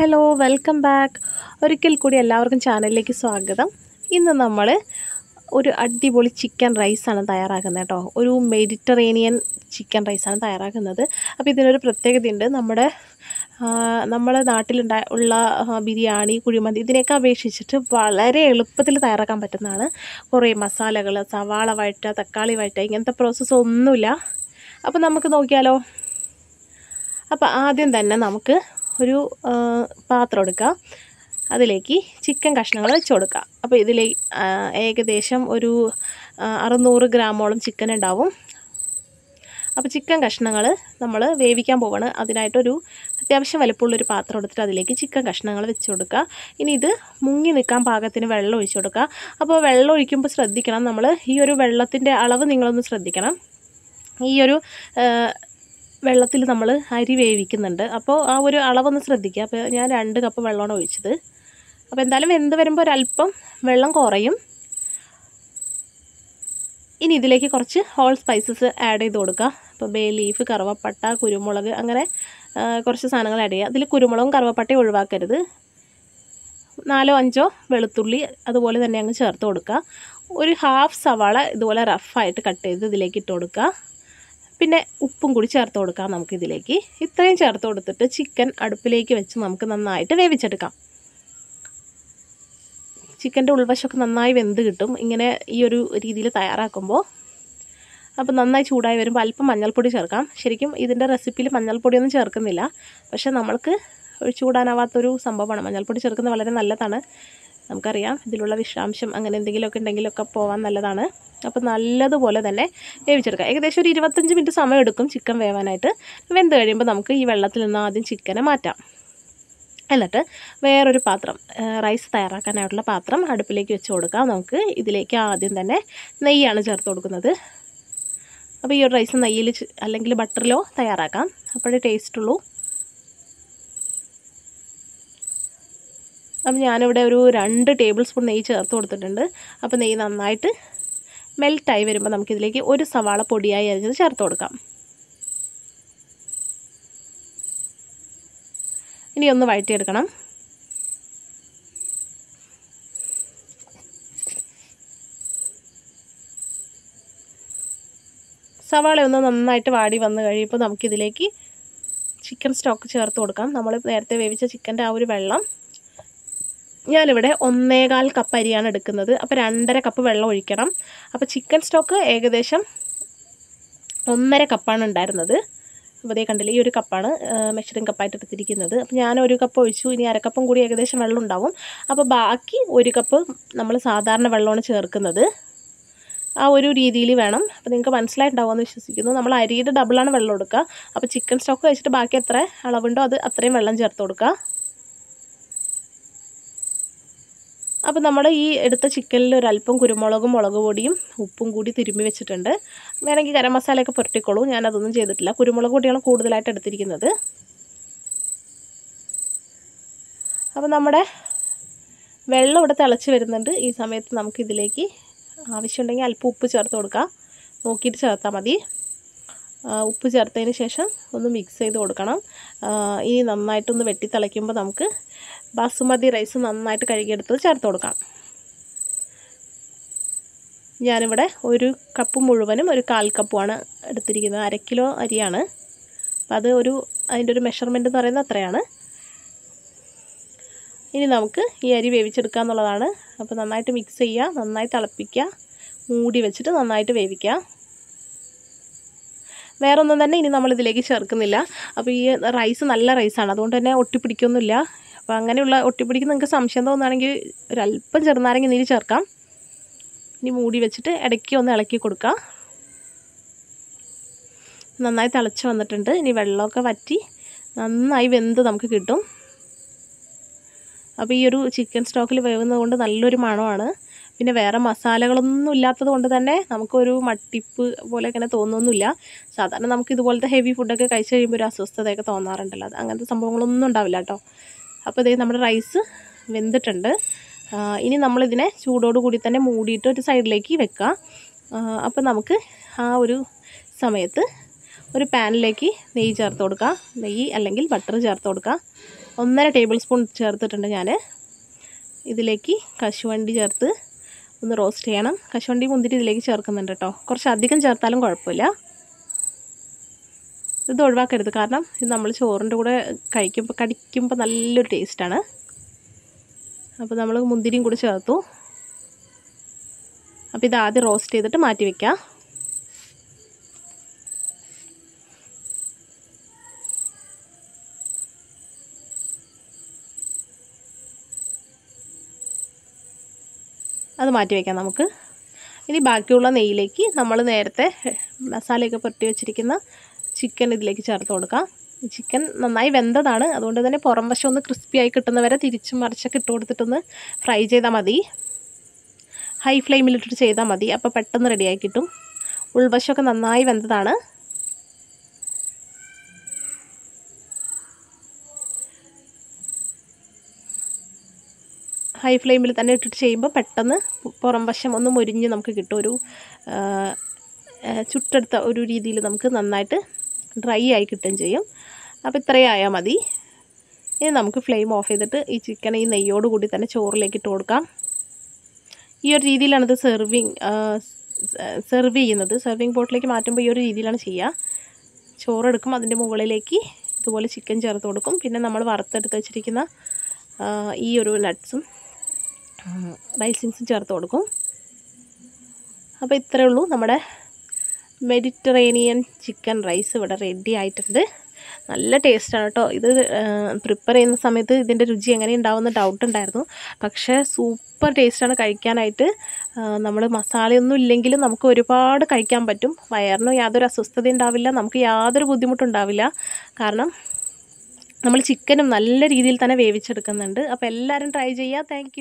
Hello welcome back. ഒരിക്കൽ കൂടി എല്ലാവർക്കും ചാനലിലേക്ക് സ്വാഗതം. ഇന്ന് നമ്മൾ ഒരു അടിപൊളി ചിക്കൻ റൈസാണ് തയ്യാറാക്കുന്നത് കേട്ടോ. ഒരു മെഡിറ്ററേനിയൻ ചിക്കൻ റൈസാണ് തയ്യാറാക്കുന്നത്. അപ്പോൾ ഇതിനൊരു പ്രത്യേകതയുണ്ട്. നമ്മുടെ നമ്മുടെ നാട്ടിലുണ്ടായ ഉള്ള ബിരിയാണി കുഴിമന്തി ഇതിനെയൊക്കെ അപേക്ഷിച്ചിട്ട് വളരെ എളുപ്പത്തിൽ തയ്യാറാക്കാൻ പറ്റുന്നതാണ്. കുറേ മസാലകൾ സവാള വഴറ്റുക തക്കാളി വഴറ്റുക ഇങ്ങനത്തെ പ്രോസസ്സ് ഒന്നുമില്ല. അപ്പോൾ നമുക്ക് നോക്കിയാലോ. അപ്പോൾ ആദ്യം തന്നെ നമുക്ക് ഒരു പാത്രം എടുക്കുക അതിലേക്ക് ചിക്കൻ കഷ്ണങ്ങൾ വെച്ച് കൊടുക്കുക അപ്പോൾ ഇതിൽ ഏകദേശം ഒരു അറുന്നൂറ് ഗ്രാമോളം ചിക്കൻ ഉണ്ടാവും. അപ്പോൾ ചിക്കൻ കഷ്ണങ്ങൾ നമ്മൾ വേവിക്കാൻ പോവാണ്. അതിനായിട്ടൊരു അത്യാവശ്യം വലുപ്പമുള്ളൊരു പാത്രം എടുത്തിട്ട് അതിലേക്ക് ചിക്കൻ കഷ്ണങ്ങൾ വെച്ച് കൊടുക്കുക ഇനി ഇത് മുങ്ങി നിൽക്കാൻ പാകത്തിന് വെള്ളം ഒഴിച്ചു കൊടുക്കുക അപ്പോൾ വെള്ളം ഒഴിക്കുമ്പോൾ ശ്രദ്ധിക്കണം നമ്മൾ ഈ ഒരു വെള്ളത്തിന്റെ അളവ് നിങ്ങളൊന്ന് ശ്രദ്ധിക്കണം. ഈ ഒരു വെള്ളത്തിൽ നമ്മൾ അരി വേവിക്കുന്നുണ്ട്. അപ്പോൾ ആ ഒരു അളവൊന്ന് ശ്രദ്ധിക്കുക. അപ്പോൾ ഞാൻ രണ്ട് കപ്പ് വെള്ളമാണ് ഒഴിച്ചത്. അപ്പോൾ എന്തായാലും വെന്ത് വരുമ്പോൾ ഒരല്പം വെള്ളം കുറയും. ഇനി ഇതിലേക്ക് കുറച്ച് ഹോൾ സ്പൈസസ് ആഡ് ചെയ്ത് കൊടുക്കുക. അപ്പോൾ ബേ ലീഫ് കറുവപ്പട്ട കുരുമുളക് അങ്ങനെ കുറച്ച് സാധനങ്ങൾ ആഡ് ചെയ്യുക. അതിൽ കുരുമുളകും കറുവപ്പട്ടയും ഒഴിവാക്കരുത്. നാലോ അഞ്ചോ വെളുത്തുള്ളി അതുപോലെ തന്നെ അങ്ങ് ചേർത്ത് കൊടുക്കുക. ഒരു ഹാഫ് സവാള ഇതുപോലെ റഫായിട്ട് കട്ട് ചെയ്ത് ഇതിലേക്ക് ഇട്ട് കൊടുക്കുക. പിന്നെ ഉപ്പും കൂടി ചേർത്ത് കൊടുക്കാം നമുക്ക് ഇതിലേക്ക് ഇത്രയും ചേർത്ത് കൊടുത്തിട്ട് ചിക്കൻ അടുപ്പിലേക്ക് വെച്ച് നമുക്ക് നന്നായിട്ട് വേവിച്ചെടുക്കാം. ചിക്കന്റെ ഉൾവശമൊക്കെ നന്നായി വെന്ത് കിട്ടും. ഇങ്ങനെ ഈ ഒരു രീതിയിൽ തയ്യാറാക്കുമ്പോൾ. അപ്പോൾ നന്നായി ചൂടായി വരുമ്പോൾ അല്പം മഞ്ഞൾപ്പൊടി ചേർക്കാം. ശരിക്കും ഇതിന്റെ റെസിപ്പിയിൽ മഞ്ഞൾപ്പൊടിയൊന്നും ചേർക്കുന്നില്ല. പക്ഷേ നമ്മൾക്ക് ഒഴിച്ചുകൂടാനാവാത്തൊരു സംഭവമാണ്. മഞ്ഞൾപ്പൊടി ചേർക്കുന്നത് വളരെ നല്ലതാണ്. നമുക്കറിയാം. ഇതിലുള്ള വിഷാംശം അങ്ങനെ എന്തെങ്കിലുമൊക്കെ ഉണ്ടെങ്കിലൊക്കെ പോകാൻ നല്ലതാണ്. അപ്പോൾ നല്ലതുപോലെ തന്നെ വേവിച്ചെടുക്കുക ഏകദേശം ഒരു ഇരുപത്തഞ്ച് മിനിറ്റ് സമയം എടുക്കും ചിക്കൻ വേവാനായിട്ട്. വെന്ത് കഴിയുമ്പോൾ നമുക്ക് ഈ വെള്ളത്തിൽ നിന്ന് ആദ്യം ചിക്കനെ മാറ്റാം. എന്നിട്ട് വേറൊരു പാത്രം റൈസ് തയ്യാറാക്കാനായിട്ടുള്ള പാത്രം അടുപ്പിലേക്ക് വെച്ച് കൊടുക്കാം. നമുക്ക് ഇതിലേക്ക് ആദ്യം തന്നെ നെയ്യാണ് ചേർത്ത് കൊടുക്കുന്നത്. അപ്പോൾ ഈ ഒരു റൈസ് നെയ്യിൽ അല്ലെങ്കിൽ ബട്ടറിലോ തയ്യാറാക്കാം. അപ്പോഴേ ടേസ്റ്റുള്ളൂ അപ്പം ഞാനിവിടെ ഒരു രണ്ട് ടേബിൾ സ്പൂൺ നെയ്യ് ചേർത്ത് കൊടുത്തിട്ടുണ്ട്. അപ്പോൾ നെയ്യ് നന്നായിട്ട് മെൽറ്റായി വരുമ്പോൾ നമുക്കിതിലേക്ക് ഒരു സവാള പൊടിയായി അരിഞ്ഞത് ചേർത്ത് കൊടുക്കാം. ഇനി ഒന്ന് വഴറ്റിയെടുക്കണം. സവാള ഒന്ന് നന്നായിട്ട് വാടി വന്ന് കഴിയുമ്പോൾ നമുക്കിതിലേക്ക് ചിക്കൻ സ്റ്റോക്ക് ചേർത്ത് കൊടുക്കാം. നമ്മൾ നേരത്തെ വേവിച്ച ചിക്കന്റെ ആ ഒരു വെള്ളം ഞാനിവിടെ ഒന്നേകാൽ കപ്പ് അരിയാണ് എടുക്കുന്നത്. അപ്പോൾ രണ്ടര കപ്പ് വെള്ളം ഒഴിക്കണം. അപ്പോൾ ചിക്കൻ സ്റ്റോക്ക് ഏകദേശം ഒന്നര കപ്പാണ് ഉണ്ടായിരുന്നത്. അപ്പോൾ അതേ കണ്ടില്ല ഈ ഒരു കപ്പാണ് മെഷറിംഗ് കപ്പായിട്ട് എടുത്തിരിക്കുന്നത്. അപ്പോൾ ഞാൻ ഒരു കപ്പ് ഒഴിച്ചു. ഇനി അരക്കപ്പും കൂടി ഏകദേശം വെള്ളം ഉണ്ടാവും. അപ്പോൾ ബാക്കി ഒരു കപ്പ് നമ്മൾ സാധാരണ വെള്ളമാണ് ചേർക്കുന്നത്. ആ ഒരു രീതിയിൽ വേണം. അപ്പോൾ നിങ്ങൾക്ക് മനസ്സിലായിട്ടുണ്ടാവുമെന്ന് വിശ്വസിക്കുന്നു. നമ്മൾ അരിയുടെ ഡബിളാണ് വെള്ളം എടുക്കുക. അപ്പോൾ ചിക്കൻ സ്റ്റോക്ക് വെച്ചിട്ട് ബാക്കി എത്ര അളവുണ്ടോ അത് അത്രയും വെള്ളം ചേർത്ത് കൊടുക്കുക. അപ്പോൾ നമ്മൾ ഈ എടുത്ത ചിക്കനിൽ ഒരല്പം കുരുമുളകും മുളക് പൊടിയും ഉപ്പും കൂടി തിരുമ്മി വെച്ചിട്ടുണ്ട്. വേണമെങ്കിൽ ഗരം മസാലയൊക്കെ പുരട്ടിക്കോളൂ. ഞാൻ അതൊന്നും ചെയ്തിട്ടില്ല. കുരുമുളക് പൊടിയാണ് കൂടുതലായിട്ട് എടുത്തിരിക്കുന്നത്. അപ്പോൾ നമ്മുടെ വെള്ളം ഇവിടെ തിളച്ച് വരുന്നുണ്ട്. ഈ സമയത്ത് നമുക്ക് ഇതിലേക്ക് ആവശ്യമുണ്ടെങ്കിൽ അല്പം ഉപ്പ് ചേർത്ത് കൊടുക്കാം. നോക്കിയിട്ട് ചേർത്താൽ മതി. ഉപ്പ് ചേർത്തതിന് ശേഷം ഒന്ന് മിക്സ് ചെയ്ത് കൊടുക്കണം. ഇനി നന്നായിട്ടൊന്ന് വെട്ടി തിളയ്ക്കുമ്പോൾ നമുക്ക് ബാസുമതി റൈസ് നന്നായിട്ട് കഴുകിയെടുത്തത് ചേർത്ത് കൊടുക്കാം. ഞാനിവിടെ ഒരു കപ്പ് മുഴുവനും ഒരു കാൽ കപ്പുമാണ് എടുത്തിരിക്കുന്നത്. അര കിലോ അരിയാണ്. അപ്പം അത് ഒരു അതിന്റെ ഒരു മെഷർമെന്റ് എന്ന് പറയുന്നത് അത്രയാണ്. ഇനി നമുക്ക് ഈ അരി വേവിച്ചെടുക്കുക എന്നുള്ളതാണ്. അപ്പോൾ നന്നായിട്ട് മിക്സ് ചെയ്യുക നന്നായി തിളപ്പിക്കുക മൂടി വെച്ചിട്ട് നന്നായിട്ട് വേവിക്കുക. വേറൊന്നും തന്നെ ഇനി നമ്മളിതിലേക്ക് ചേർക്കുന്നില്ല. അപ്പോൾ ഈ റൈസ് നല്ല റൈസാണ് അതുകൊണ്ട് തന്നെ ഒട്ടിപ്പിടിക്കൊന്നുമില്ല. അപ്പോൾ അങ്ങനെയുള്ള ഒട്ടിപ്പിടിക്ക് നിങ്ങൾക്ക് സംശയം തോന്നുകയാണെങ്കിൽ ഒരല്പം ചെറുനാരങ്ങ നീര് ചേർക്കാം. ഇനി മൂടി വെച്ചിട്ട് ഇടയ്ക്ക് ഒന്ന് ഇളക്കി കൊടുക്കാം. നന്നായി തിളച്ച് വന്നിട്ടുണ്ട്. ഇനി വെള്ളമൊക്കെ വറ്റി നന്നായി വെന്ത് നമുക്ക് കിട്ടും. അപ്പോൾ ഈ ഒരു ചിക്കൻ സ്റ്റോക്കിൽ വേവുന്നത് കൊണ്ട് നല്ലൊരു മണമാണ്. പിന്നെ വേറെ മസാലകളൊന്നും ഇല്ലാത്തത് കൊണ്ട് തന്നെ നമുക്കൊരു മട്ടിപ്പ് പോലെ ഇങ്ങനെ തോന്നുന്നില്ല. സാധാരണ നമുക്ക് ഇതുപോലത്തെ ഹെവി ഫുഡൊക്കെ കഴിച്ച് കഴിയുമ്പോൾ ഒരു അസ്വസ്ഥതയൊക്കെ തോന്നാറുണ്ടല്ലോ. അത് അങ്ങനത്തെ സംഭവങ്ങളൊന്നും ഉണ്ടാവില്ല കേട്ടോ. അപ്പോൾ ഇതേ നമ്മുടെ റൈസ് വെന്തിട്ടുണ്ട്. ഇനി നമ്മളിതിനെ കൂടി തന്നെ മൂടിയിട്ട് ഒരു സൈഡിലേക്ക് വെക്കാം. അപ്പോൾ നമുക്ക് ആ ഒരു സമയത്ത് ഒരു പാനിലേക്ക് നെയ്യ് ചേർത്ത് കൊടുക്കാം. നെയ്യ് അല്ലെങ്കിൽ ബട്ടർ ചേർത്ത് കൊടുക്കാം. ഒന്നര ടേബിൾ സ്പൂൺ ചേർത്തിട്ടുണ്ട് ഞാൻ. ഇതിലേക്ക് കശുവണ്ടി ചേർത്ത് ഒന്ന് റോസ്റ്റ് ചെയ്യണം. കശുവണ്ടി മുന്തിരി ഇതിലേക്ക് ചേർക്കുന്നുണ്ട് കേട്ടോ. കുറച്ച് അധികം ചേർത്താലും കുഴപ്പമില്ല. ഇത് ഒഴിവാക്കരുത്. കാരണം ഇത് നമ്മൾ ചോറിന്റെ കൂടെ കഴിക്കുമ്പോൾ കടിക്കുമ്പോൾ നല്ലൊരു ടേസ്റ്റാണ് അപ്പോൾ നമ്മൾ മുന്തിരിയും കൂടി ചേർത്തു. അപ്പോൾ ഇത് ആദ്യം റോസ്റ്റ് ചെയ്തിട്ട് മാറ്റി വയ്ക്കാം അത് മാറ്റി വയ്ക്കാം നമുക്ക്. ഇനി ബാക്കിയുള്ള നെയ്യിലേക്ക് നമ്മൾ നേരത്തെ മസാലയൊക്കെ പുരട്ടി വെച്ചിരിക്കുന്ന ചിക്കൻ ഇതിലേക്ക് ചേർത്ത് കൊടുക്കാം. ചിക്കൻ നന്നായി വെന്തതാണ്. അതുകൊണ്ട് തന്നെ പുറം വശം ഒന്ന് ക്രിസ്പി ആയി കിട്ടുന്നവരെ തിരിച്ചും മറിച്ചൊക്കെ ഇട്ട് കൊടുത്തിട്ടൊന്ന് ഫ്രൈ ചെയ്താൽ മതി. ഹൈ ഫ്ലെയിമിലിട്ടിട്ട് ചെയ്താൽ മതി. അപ്പോൾ പെട്ടെന്ന് റെഡിയായി കിട്ടും. ഉൾവശമൊക്കെ നന്നായി വെന്തതാണ്. ഹൈ ഫ്ലെയിമിൽ തന്നെ ഇട്ടിട്ട് ചെയ്യുമ്പോൾ പെട്ടെന്ന് പുറം വശം ഒന്ന് മുരിഞ്ഞ് നമുക്ക് കിട്ടും. ഒരു ചുട്ടെടുത്ത ഒരു രീതിയിൽ നമുക്ക് നന്നായിട്ട് ഡ്രൈ ആയി കിട്ടുകയും ചെയ്യും. അപ്പോൾ ഇത്രയും ആയാൽ മതി. ഇനി നമുക്ക് ഫ്ലെയിം ഓഫ് ചെയ്തിട്ട് ഈ ചിക്കൻ ഈ നെയ്യോട് കൂടി തന്നെ ചോറിലേക്ക് ഇട്ട് കൊടുക്കാം. ഈ ഒരു രീതിയിലാണ് സെർവിങ് സെർവ് ചെയ്യുന്നത്. സെർവിങ് ബോട്ടിലേക്ക് മാറ്റുമ്പോൾ ഈ ഒരു രീതിയിലാണ് ചെയ്യുക. ചോറെടുക്കും അതിന്റെ മുകളിലേക്ക് ഇതുപോലെ ചിക്കൻ ചേർത്ത് കൊടുക്കും. പിന്നെ നമ്മൾ വറുത്തെടുത്ത് വെച്ചിരിക്കുന്ന ഈ ഒരു നട്ട്സും റൈസിങ്സും ചേർത്ത് കൊടുക്കും. അപ്പോൾ ഇത്രയേ ഉള്ളൂ നമ്മുടെ മെഡിറ്ററേനിയൻ ചിക്കൻ റൈസ് ഇവിടെ റെഡി ആയിട്ടുണ്ട്. നല്ല ടേസ്റ്റാണ് കേട്ടോ ഇത് പ്രിപ്പയർ ചെയ്യുന്ന സമയത്ത് ഇതിന്റെ രുചി എങ്ങനെ ഉണ്ടാവുമെന്ന് ഡൗട്ട് ഉണ്ടായിരുന്നു. പക്ഷേ സൂപ്പർ ടേസ്റ്റാണ് കഴിക്കാനായിട്ട്. നമ്മൾ മസാലയൊന്നും ഇല്ലെങ്കിലും നമുക്ക് ഒരുപാട് കഴിക്കാൻ പറ്റും. വയറിനും യാതൊരു അസ്വസ്ഥത ഉണ്ടാവില്ല. നമുക്ക് യാതൊരു ബുദ്ധിമുട്ടുണ്ടാവില്ല കാരണം നമ്മൾ ചിക്കനും നല്ല രീതിയിൽ തന്നെ വേവിച്ചെടുക്കുന്നുണ്ട്. അപ്പോൾ എല്ലാവരും ട്രൈ ചെയ്യുക. താങ്ക്